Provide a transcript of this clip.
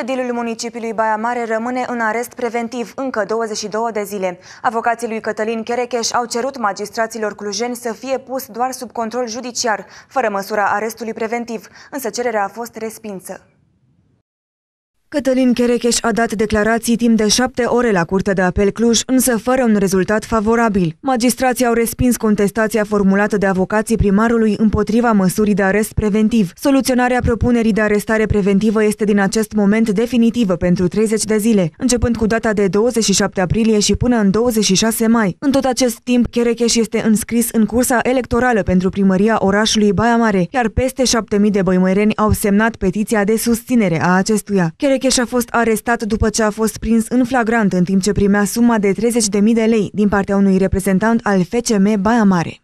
Edilul municipiului Baia Mare rămâne în arest preventiv încă 22 de zile. Avocații lui Cătălin Cherecheș au cerut magistraților clujeni să fie pus doar sub control judiciar, fără măsura arestului preventiv, însă cererea a fost respinsă. Cătălin Cherecheș a dat declarații timp de șapte ore la Curtea de Apel Cluj, însă fără un rezultat favorabil. Magistrații au respins contestația formulată de avocații primarului împotriva măsurii de arest preventiv. Soluționarea propunerii de arestare preventivă este din acest moment definitivă pentru 30 de zile, începând cu data de 27 aprilie și până în 26 mai. În tot acest timp, Cherecheș este înscris în cursa electorală pentru primăria orașului Baia Mare, iar peste 7.000 de băimăreni au semnat petiția de susținere a acestuia. Cherecheș Cherecheș a fost arestat după ce a fost prins în flagrant în timp ce primea suma de 30.000 de lei din partea unui reprezentant al FCM Baia Mare.